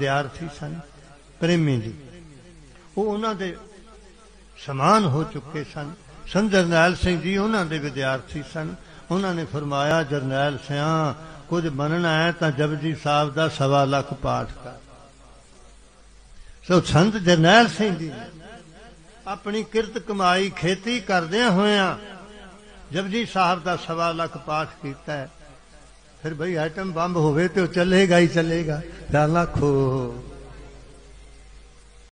ਵਿਦਿਆਰਥੀ ਸਨ, ਪ੍ਰੇਮੀ ਜੀ ਉਹ ਉਹਨਾਂ ਦੇ ਸਮਾਨ ਹੋ ਚੁੱਕੇ ਸਨ। ਸੰਤ ਜਰਨੈਲ ਸਿੰਘ ਜੀ ਉਹਨਾਂ ਦੇ ਵਿਦਿਆਰਥੀ ਸਨ। ਉਹਨਾਂ ਨੇ ਫਰਮਾਇਆ, ਜਰਨੈਲ ਸਿਆ, ਕੁਝ ਮੰਨਣਾ ਹੈ ਤਾਂ ਜਪਜੀ ਸਾਹਿਬ ਦਾ ਸਵਾ ਲੱਖ ਪਾਠ ਕਰ। ਸੋ ਸੰਤ ਜਰਨੈਲ ਸਿੰਘ ਜੀ ਨੇ ਆਪਣੀ ਕਿਰਤ ਕਮਾਈ ਖੇਤੀ ਕਰਦਿਆਂ ਹੋਇਆਂ ਜਪਜੀ ਸਾਹਿਬ ਦਾ ਸਵਾ ਲੱਖ ਪਾਠ ਕੀਤਾ ਫਿਰ ਭਈ ਆਈਟਮ ਬੰਬ ਹੋਵੇ ਤੇ ਉਹ ਚੱਲੇਗਾ ਹੀ ਚੱਲੇਗਾ। 4 ਲੱਖ ਹੋ